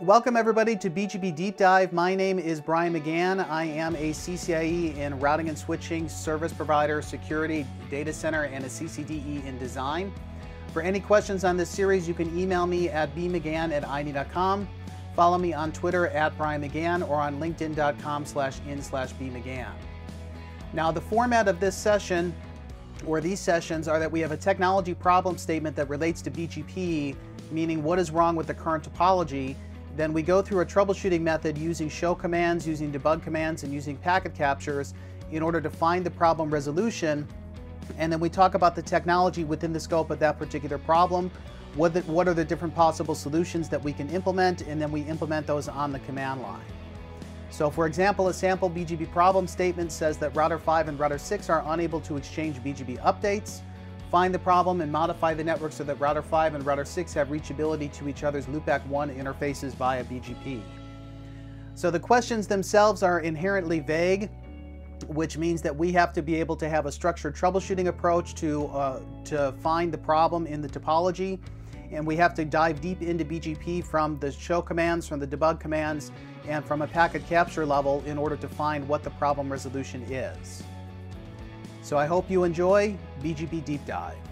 Welcome everybody to BGP Deep Dive. My name is Brian McGahan. I am a CCIE in routing and switching, service provider, security, data center, and a CCDE in design. For any questions on this series, you can email me at bmcgahan at INE.com. Follow me on Twitter at Brian McGahan or on linkedin.com slash in slash bmcgahan. Now the format of this session or these sessions are that we have a technology problem statement that relates to BGP, meaning what is wrong with the current topology. Then we go through a troubleshooting method using show commands, using debug commands, and using packet captures in order to find the problem resolution. And then we talk about the technology within the scope of that particular problem. What, the, what are the different possible solutions that we can implement, and then we implement those on the command line. So for example, a sample BGP problem statement says that router 5 and router 6 are unable to exchange BGP updates. Find the problem and modify the network so that router 5 and router 6 have reachability to each other's loopback 1 interfaces via BGP. So the questions themselves are inherently vague, which means that we have to be able to have a structured troubleshooting approach to, uh, to find the problem in the topology. And we have to dive deep into BGP from the show commands, from the debug commands, and from a packet capture level in order to find what the problem resolution is. So I hope you enjoy BGP Deep Dive.